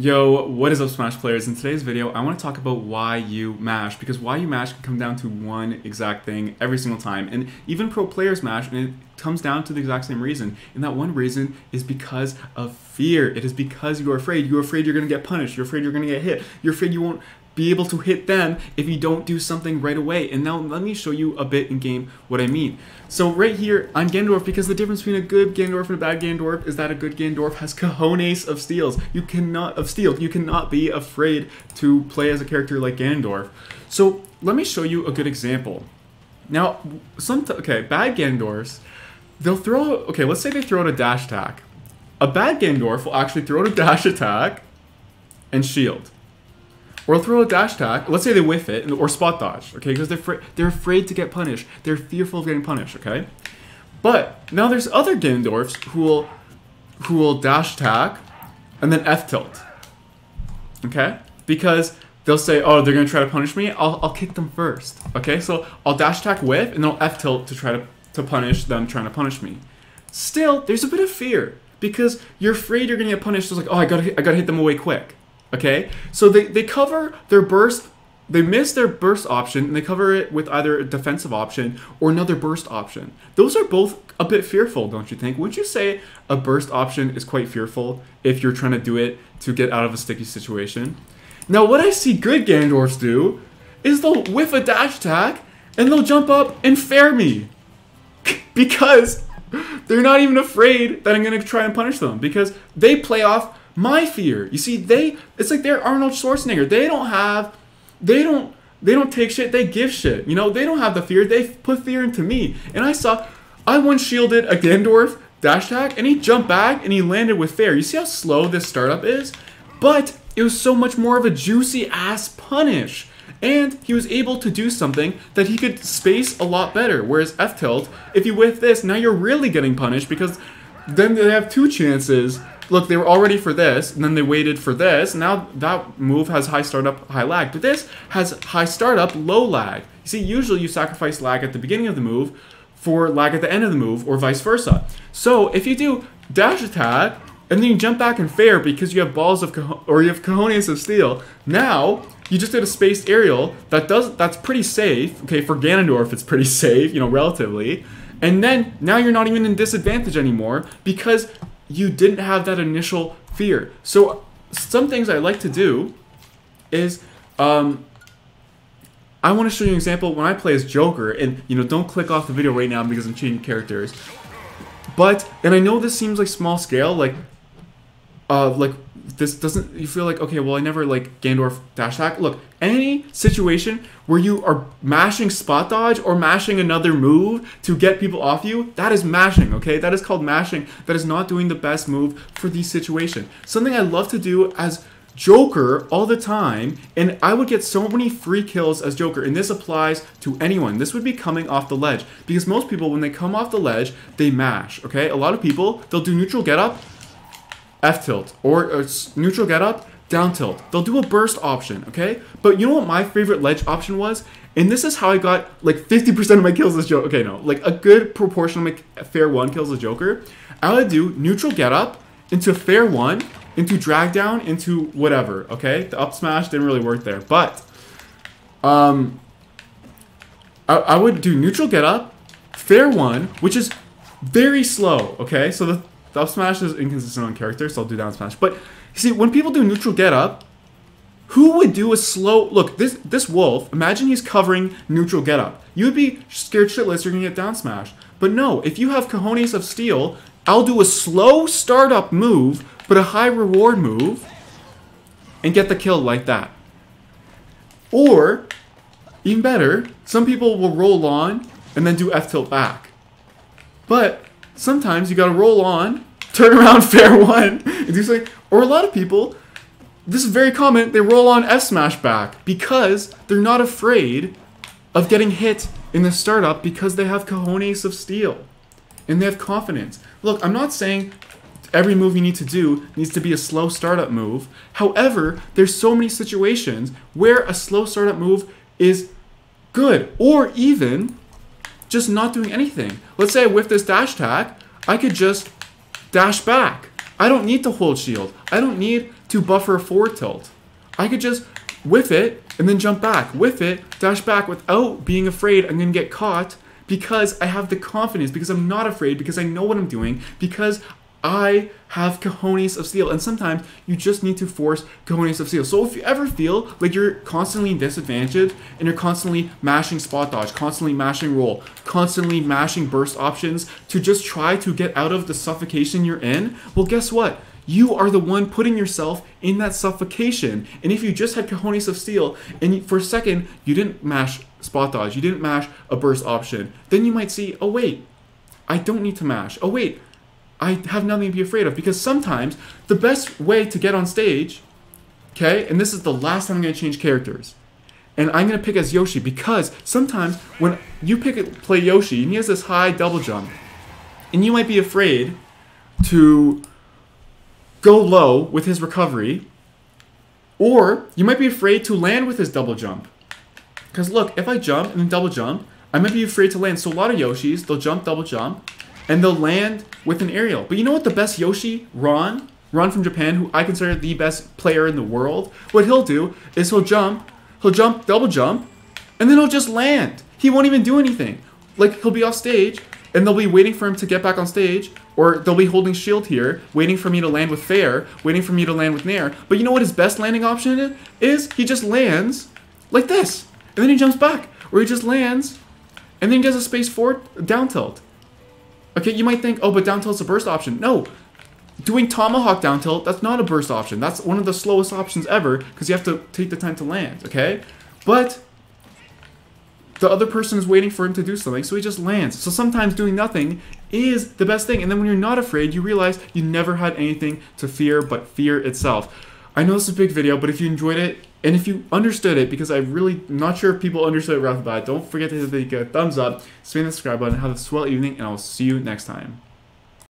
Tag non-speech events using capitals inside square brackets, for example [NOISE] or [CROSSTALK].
Yo, what is up Smash players? In today's video, I want to talk about why you mash, because why you mash can come down to one exact thing every single time, and even pro players mash, and it comes down to the exact same reason, and that one reason is because of fear. It is because you are afraid. You're afraid you're going to get punished. You're afraid you're going to get hit. You're afraid you won't be able to hit them if you don't do something right away. And now let me show you a bit in game what I mean. So right here, I'm Ganondorf because the difference between a good Ganondorf and a bad Ganondorf is that a good Ganondorf has cojones of steals. You cannot, of steel, you cannot be afraid to play as a character like Ganondorf. So let me show you a good example. Now, some, okay, bad Ganondorfs, they'll throw, okay, let's say they throw out a dash attack. A bad Ganondorf will actually throw out a dash attack and shield. Or throw a dash attack. Let's say they whiff it, or spot dodge, okay? Because they're they're afraid to get punished. They're fearful of getting punished, okay? But now there's other Ganondorfs who will who will dash attack and then F tilt, okay? Because they'll say, oh, they're gonna try to punish me. I'll I'll kick them first, okay? So I'll dash attack whiff and then I'll F tilt to try to to punish them trying to punish me. Still, there's a bit of fear because you're afraid you're gonna get punished. So it's like, oh, I gotta I gotta hit them away quick. Okay, so they, they cover their burst, they miss their burst option, and they cover it with either a defensive option or another burst option. Those are both a bit fearful, don't you think? Would you say a burst option is quite fearful if you're trying to do it to get out of a sticky situation? Now, what I see good Ganondorfs do is they'll whiff a dash attack and they'll jump up and fair me. [LAUGHS] because they're not even afraid that I'm going to try and punish them because they play off my fear. You see, they it's like they're Arnold Schwarzenegger. They don't have they don't they don't take shit, they give shit. You know, they don't have the fear, they put fear into me. And I saw I one shielded a Ganondorf dash attack and he jumped back and he landed with fair. You see how slow this startup is? But it was so much more of a juicy ass punish. And he was able to do something that he could space a lot better. Whereas F tilt, if you whiff this, now you're really getting punished because then they have two chances look, they were all ready for this, and then they waited for this. Now that move has high startup, high lag, but this has high startup, low lag. You see, usually you sacrifice lag at the beginning of the move for lag at the end of the move, or vice versa. So if you do dash attack, and then you jump back and fair because you have balls of or you have cojones of steel. Now you just did a spaced aerial that does that's pretty safe. Okay, for Ganondorf it's pretty [LAUGHS] safe, you know, relatively. And then now you're not even in disadvantage anymore because you didn't have that initial fear. So some things I like to do is um, I want to show you an example when I play as Joker, and you know, don't click off the video right now because I'm changing characters. But and I know this seems like small scale, like uh, like this doesn't you feel like okay well i never like Ganondorf dash attack look any situation where you are mashing spot dodge or mashing another move to get people off you that is mashing okay that is called mashing that is not doing the best move for the situation something i love to do as Joker all the time, and I would get so many free kills as Joker, and this applies to anyone. This would be coming off the ledge, because most people, when they come off the ledge, they mash, okay? A lot of people, they'll do neutral get up, F tilt, or, or neutral get up, down tilt. They'll do a burst option, okay? But you know what my favorite ledge option was? And this is how I got like 50% of my kills as Joker. Okay, no, like a good proportion of my fair one kills as Joker. I would do neutral get up into fair one, into drag down, into whatever, okay? The up smash didn't really work there, but um, I, I would do neutral get up, fair one, which is very slow, okay? So the the up smash is inconsistent on character, so I'll do down smash. But you see, when people do neutral get up, who would do a slow look? This this wolf, imagine he's covering neutral get up. You would be scared shitless you're gonna get down smash. But no, if you have cojones of steel, I'll do a slow startup move, but a high reward move, and get the kill like that. Or, even better, some people will roll on and then do F tilt back. But sometimes you gotta roll on, turn around [LAUGHS] fair one, and do something. Or a lot of people, this is very common, they roll on F smash back because they're not afraid of getting hit in the startup because they have cojones of steel. And they have confidence. Look, I'm not saying every move you need to do needs to be a slow startup move. However, there's so many situations where a slow startup move is good. Or even just not doing anything. Let's say with this dash attack, I could just dash back. I don't need to hold shield. I don't need to buffer a forward tilt. I could just whiff it and then jump back, whiff it, dash back without being afraid I'm gonna get caught because I have the confidence, because I'm not afraid, because I know what I'm doing, because I have cojones of steel. And sometimes you just need to force cojones of steel. So if you ever feel like you're constantly disadvantaged and you're constantly mashing spot dodge, constantly mashing roll, constantly mashing burst options to just try to get out of the suffocation you're in, well, guess what? You are the one putting yourself in that suffocation. And if you just had cojones of steel and for a second you didn't mash spot dodge, you didn't mash a burst option, then you might see, oh wait, I don't need to mash. Oh wait, I have nothing to be afraid of. Because sometimes the best way to get on stage, okay, and this is the last time I'm gonna change characters. And I'm gonna pick as Yoshi because sometimes when you pick play Yoshi and he has this high double jump, and you might be afraid to go low with his recovery, or you might be afraid to land with his double jump. Because look, if I jump and then double jump, I might be afraid to land. So a lot of Yoshis, they'll jump, double jump, and they'll land with an aerial. But you know what the best Yoshi, Ron, Ron from Japan, who I consider the best player in the world, what he'll do is he'll jump, he'll jump, double jump, and then he'll just land. He won't even do anything. Like he'll be off stage, and they'll be waiting for him to get back on stage, or they'll be holding shield here, waiting for me to land with fair, waiting for me to land with nair. But you know what his best landing option is? He just lands like this, and then he jumps back, or he just lands, and then he does a space forward down tilt. Okay, you might think, oh, but down tilt's a burst option. No, doing tomahawk down tilt, that's not a burst option. That's one of the slowest options ever, because you have to take the time to land, okay? But the other person is waiting for him to do something, so he just lands. So sometimes doing nothing is the best thing. And then when you're not afraid, you realize you never had anything to fear but fear itself. I know this is a big video, but if you enjoyed it, and if you understood it, because I'm really not sure if people understood it right off the bat, don't forget to hit the uh, thumbs up, spin the subscribe button, have a swell evening, and I'll see you next time.